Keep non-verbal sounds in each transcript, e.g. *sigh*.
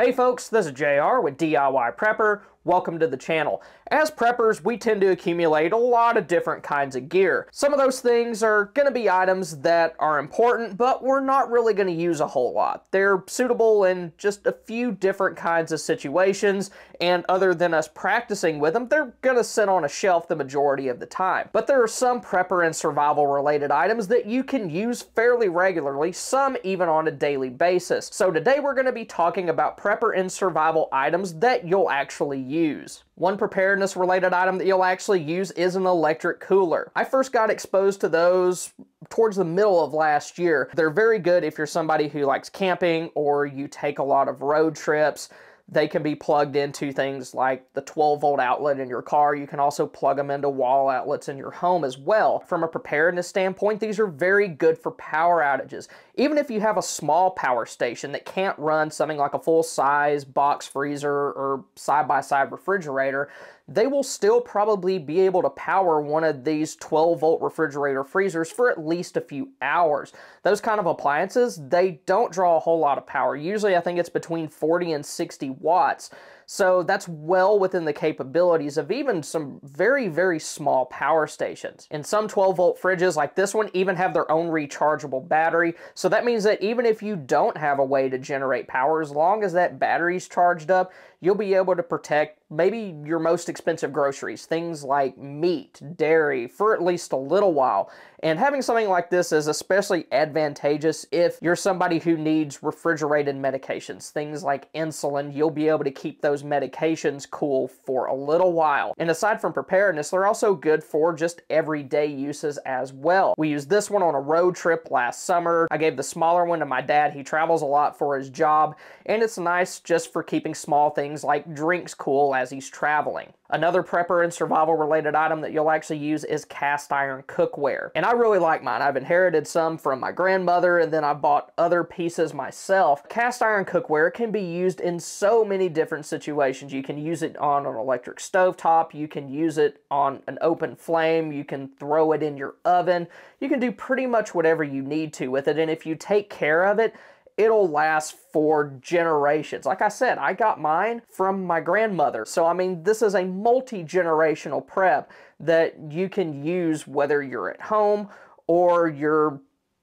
Hey folks, this is JR with DIY Prepper. Welcome to the channel. As preppers, we tend to accumulate a lot of different kinds of gear. Some of those things are going to be items that are important, but we're not really going to use a whole lot. They're suitable in just a few different kinds of situations, and other than us practicing with them, they're going to sit on a shelf the majority of the time. But there are some prepper and survival related items that you can use fairly regularly, some even on a daily basis. So today we're going to be talking about prepper and survival items that you'll actually use. One preparedness related item that you'll actually use is an electric cooler. I first got exposed to those towards the middle of last year. They're very good if you're somebody who likes camping or you take a lot of road trips. They can be plugged into things like the 12 volt outlet in your car. You can also plug them into wall outlets in your home as well. From a preparedness standpoint, these are very good for power outages. Even if you have a small power station that can't run something like a full size box freezer or side by side refrigerator, they will still probably be able to power one of these 12 volt refrigerator freezers for at least a few hours. Those kind of appliances, they don't draw a whole lot of power. Usually I think it's between 40 and 60 watts. So that's well within the capabilities of even some very, very small power stations. And some 12 volt fridges like this one even have their own rechargeable battery. So that means that even if you don't have a way to generate power, as long as that battery's charged up, you'll be able to protect maybe your most expensive groceries, things like meat, dairy, for at least a little while. And having something like this is especially advantageous if you're somebody who needs refrigerated medications, things like insulin. You'll be able to keep those medications cool for a little while. And aside from preparedness, they're also good for just everyday uses as well. We used this one on a road trip last summer. I gave the smaller one to my dad. He travels a lot for his job, and it's nice just for keeping small things like drinks cool as he's traveling. Another prepper and survival related item that you'll actually use is cast iron cookware. And I really like mine. I've inherited some from my grandmother and then I bought other pieces myself. Cast iron cookware can be used in so many different situations. You can use it on an electric stovetop, you can use it on an open flame, you can throw it in your oven. You can do pretty much whatever you need to with it and if you take care of it, it'll last for generations. Like I said, I got mine from my grandmother. So, I mean, this is a multi generational prep that you can use whether you're at home or you're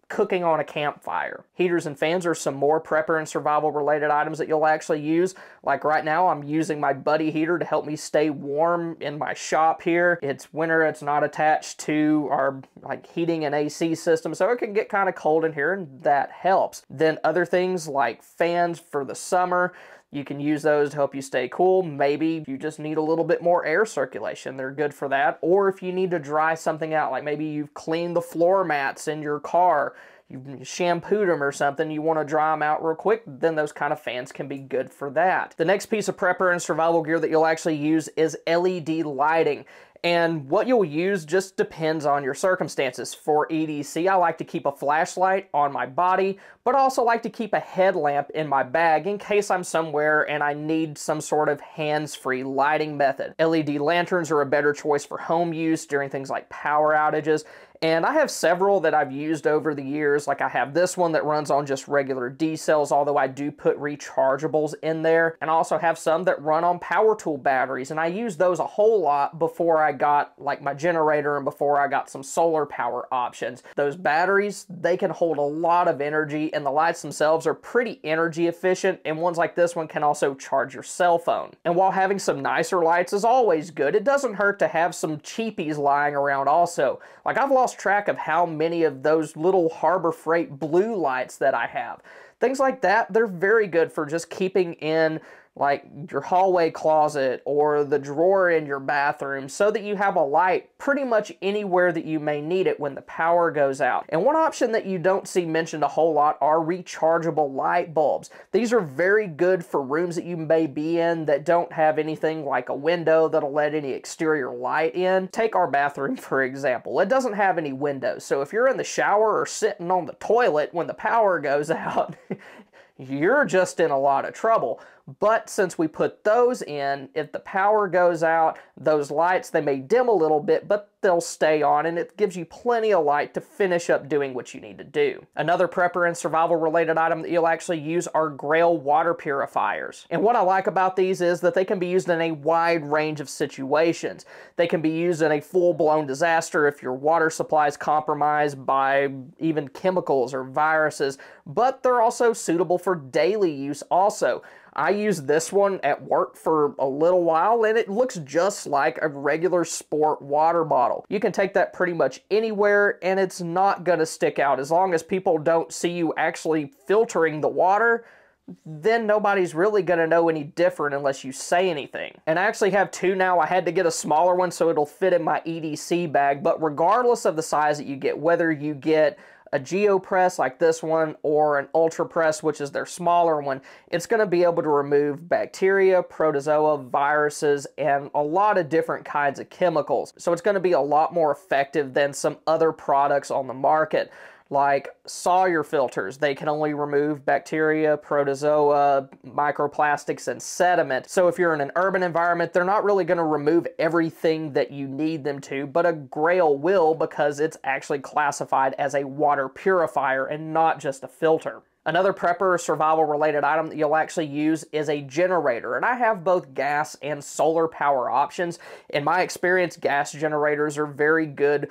cooking on a campfire. Heaters and fans are some more prepper and survival related items that you'll actually use. Like right now, I'm using my buddy heater to help me stay warm in my shop here. It's winter, it's not attached to our like heating and AC system, so it can get kind of cold in here and that helps. Then other things like fans for the summer, you can use those to help you stay cool. Maybe you just need a little bit more air circulation. They're good for that. Or if you need to dry something out, like maybe you've cleaned the floor mats in your car, you shampooed them or something, you want to dry them out real quick, then those kind of fans can be good for that. The next piece of prepper and survival gear that you'll actually use is LED lighting and what you'll use just depends on your circumstances. For EDC, I like to keep a flashlight on my body, but also like to keep a headlamp in my bag in case I'm somewhere and I need some sort of hands-free lighting method. LED lanterns are a better choice for home use during things like power outages, and I have several that I've used over the years. Like I have this one that runs on just regular D cells, although I do put rechargeables in there. And I also have some that run on power tool batteries. And I use those a whole lot before I got like my generator and before I got some solar power options. Those batteries, they can hold a lot of energy and the lights themselves are pretty energy efficient. And ones like this one can also charge your cell phone. And while having some nicer lights is always good, it doesn't hurt to have some cheapies lying around also. Like I've lost lost track of how many of those little Harbor Freight blue lights that I have. Things like that, they're very good for just keeping in like your hallway closet or the drawer in your bathroom so that you have a light pretty much anywhere that you may need it when the power goes out. And one option that you don't see mentioned a whole lot are rechargeable light bulbs. These are very good for rooms that you may be in that don't have anything like a window that'll let any exterior light in. Take our bathroom *laughs* for example. It doesn't have any windows, so if you're in the shower or sitting on the toilet when the power goes *laughs* out, you're just in a lot of trouble. But since we put those in, if the power goes out, those lights, they may dim a little bit, but they'll stay on and it gives you plenty of light to finish up doing what you need to do. Another prepper and survival related item that you'll actually use are Grayl water purifiers. And what I like about these is that they can be used in a wide range of situations. They can be used in a full-blown disaster if your water supply is compromised by even chemicals or viruses, but they're also suitable for daily use also. I used this one at work for a little while and it looks just like a regular sport water bottle. You can take that pretty much anywhere and it's not going to stick out. As long as people don't see you actually filtering the water, then nobody's really going to know any different unless you say anything. And I actually have two now. I had to get a smaller one so it'll fit in my EDC bag, but regardless of the size that you get, whether you get a GeoPress like this one or an Ultra Press, which is their smaller one, it's going to be able to remove bacteria, protozoa, viruses, and a lot of different kinds of chemicals. So it's going to be a lot more effective than some other products on the market like Sawyer filters. They can only remove bacteria, protozoa, microplastics, and sediment. So if you're in an urban environment, they're not really going to remove everything that you need them to, but a Grayl will because it's actually classified as a water purifier and not just a filter. Another prepper survival related item that you'll actually use is a generator. And I have both gas and solar power options. In my experience, gas generators are very good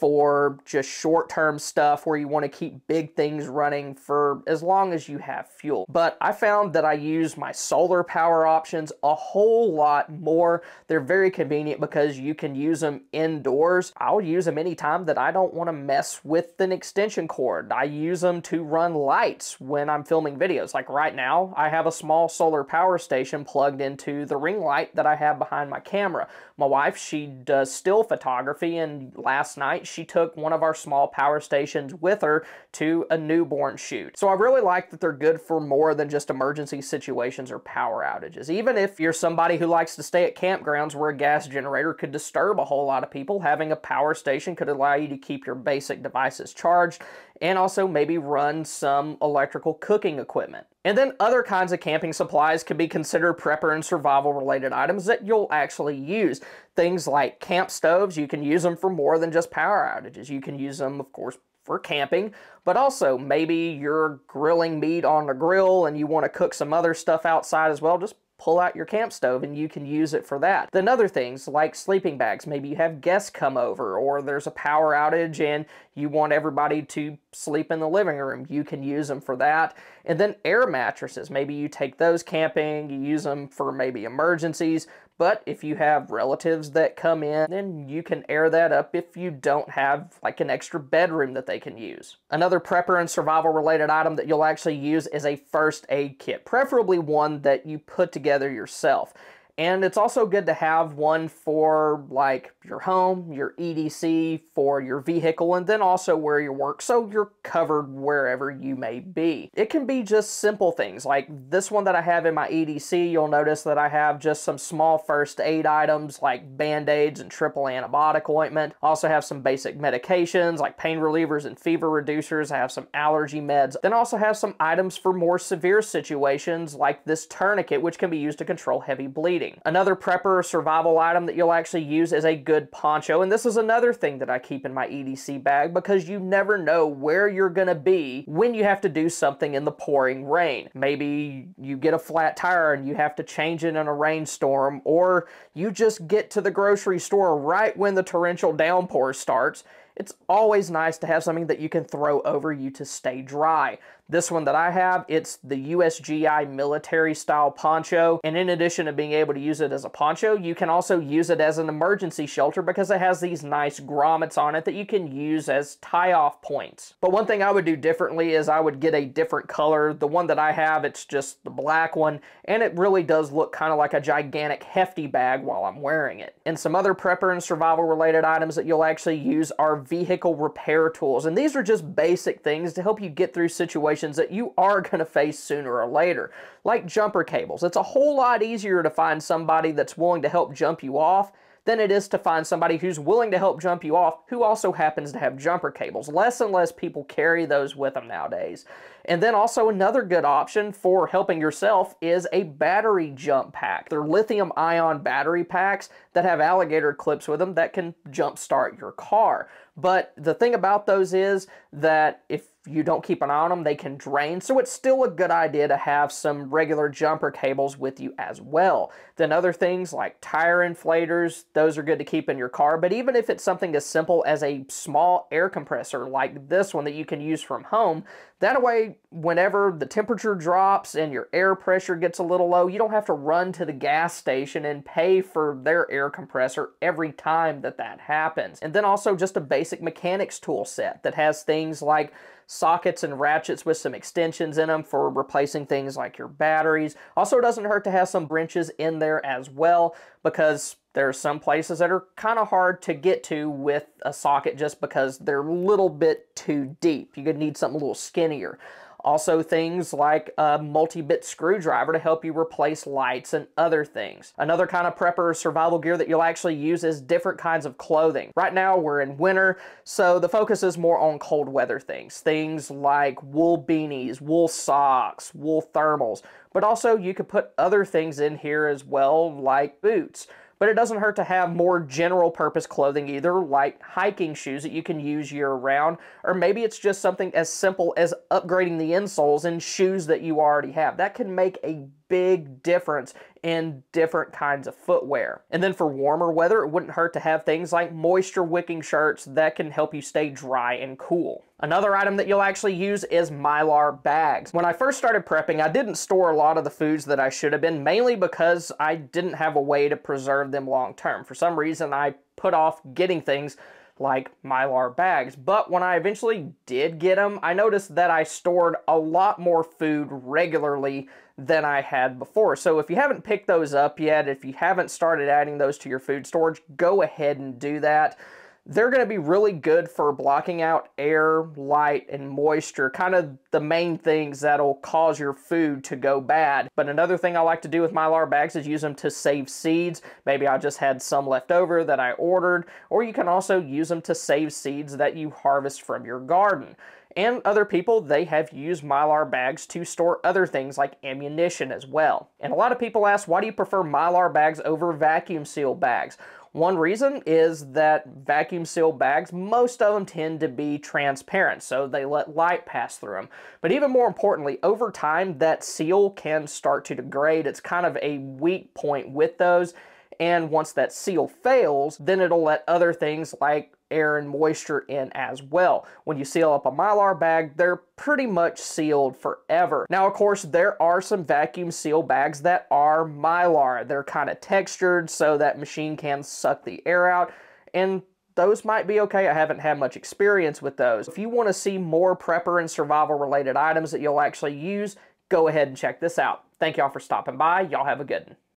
for just short-term stuff where you want to keep big things running for as long as you have fuel. But I found that I use my solar power options a whole lot more. They're very convenient because you can use them indoors. I'll use them anytime that I don't want to mess with an extension cord. I use them to run lights when I'm filming videos. Like right now, I have a small solar power station plugged into the ring light that I have behind my camera. My wife, she does still photography and last night she took one of our small power stations with her to a newborn shoot. So I really like that they're good for more than just emergency situations or power outages. Even if you're somebody who likes to stay at campgrounds where a gas generator could disturb a whole lot of people, having a power station could allow you to keep your basic devices charged and also maybe run some electrical cooking equipment. And then other kinds of camping supplies can be considered prepper and survival related items that you'll actually use. Things like camp stoves, you can use them for more than just power outages. You can use them, of course, for camping, but also maybe you're grilling meat on the grill and you want to cook some other stuff outside as well. Just pull out your camp stove and you can use it for that. Then other things like sleeping bags, maybe you have guests come over or there's a power outage and you want everybody to sleep in the living room, you can use them for that. And then air mattresses, maybe you take those camping, you use them for maybe emergencies, but if you have relatives that come in, then you can air that up if you don't have like an extra bedroom that they can use. Another prepper and survival related item that you'll actually use is a first aid kit, preferably one that you put together yourself. And it's also good to have one for like your home, your EDC, for your vehicle, and then also where you work so you're covered wherever you may be. It can be just simple things like this one that I have in my EDC. You'll notice that I have just some small first aid items like band-aids and triple antibiotic ointment. I also have some basic medications like pain relievers and fever reducers. I have some allergy meds. Then also have some items for more severe situations like this tourniquet which can be used to control heavy bleeding. Another prepper survival item that you'll actually use is a good poncho, and this is another thing that I keep in my EDC bag because you never know where you're gonna be when you have to do something in the pouring rain. Maybe you get a flat tire and you have to change it in a rainstorm, or you just get to the grocery store right when the torrential downpour starts it's always nice to have something that you can throw over you to stay dry. This one that I have, it's the USGI military style poncho. And in addition to being able to use it as a poncho, you can also use it as an emergency shelter because it has these nice grommets on it that you can use as tie-off points. But one thing I would do differently is I would get a different color. The one that I have, it's just the black one, and it really does look kind of like a gigantic hefty bag while I'm wearing it. And some other prepper and survival related items that you'll actually use are vehicle repair tools. And these are just basic things to help you get through situations situations that you are going to face sooner or later, like jumper cables. It's a whole lot easier to find somebody that's willing to help jump you off than it is to find somebody who's willing to help jump you off who also happens to have jumper cables. Less and less people carry those with them nowadays. And then also another good option for helping yourself is a battery jump pack. They're lithium ion battery packs that have alligator clips with them that can jump start your car. But the thing about those is that if you don't keep an eye on them, they can drain. So it's still a good idea to have some regular jumper cables with you as well. Then other things like tire inflators, those are good to keep in your car. But even if it's something as simple as a small air compressor like this one that you can use from home, that way, whenever the temperature drops and your air pressure gets a little low, you don't have to run to the gas station and pay for their air compressor every time that that happens. And then also just a basic mechanics tool set that has things like sockets and ratchets with some extensions in them for replacing things like your batteries. Also, it doesn't hurt to have some wrenches in there as well because there are some places that are kind of hard to get to with a socket just because they're a little bit too deep. You could need something a little skinnier. Also things like a multi-bit screwdriver to help you replace lights and other things. Another kind of prepper survival gear that you'll actually use is different kinds of clothing. Right now we're in winter, so the focus is more on cold weather things. Things like wool beanies, wool socks, wool thermals, but also you could put other things in here as well like boots but it doesn't hurt to have more general purpose clothing either, like hiking shoes that you can use year round, or maybe it's just something as simple as upgrading the insoles in shoes that you already have. That can make a big difference in different kinds of footwear. And then for warmer weather, it wouldn't hurt to have things like moisture wicking shirts that can help you stay dry and cool. Another item that you'll actually use is Mylar bags. When I first started prepping, I didn't store a lot of the foods that I should have been, mainly because I didn't have a way to preserve them long term. For some reason, I put off getting things like Mylar bags. But when I eventually did get them, I noticed that I stored a lot more food regularly than I had before. So if you haven't picked those up yet, if you haven't started adding those to your food storage, go ahead and do that. They're going to be really good for blocking out air, light, and moisture, kind of the main things that'll cause your food to go bad. But another thing I like to do with Mylar bags is use them to save seeds. Maybe I just had some left over that I ordered, or you can also use them to save seeds that you harvest from your garden and other people, they have used Mylar bags to store other things like ammunition as well. And a lot of people ask, why do you prefer Mylar bags over vacuum seal bags? One reason is that vacuum seal bags, most of them tend to be transparent, so they let light pass through them. But even more importantly, over time, that seal can start to degrade. It's kind of a weak point with those. And once that seal fails, then it'll let other things like air and moisture in as well. When you seal up a Mylar bag, they're pretty much sealed forever. Now, of course, there are some vacuum seal bags that are Mylar. They're kind of textured so that machine can suck the air out, and those might be okay. I haven't had much experience with those. If you want to see more prepper and survival related items that you'll actually use, go ahead and check this out. Thank y'all for stopping by. Y'all have a good one.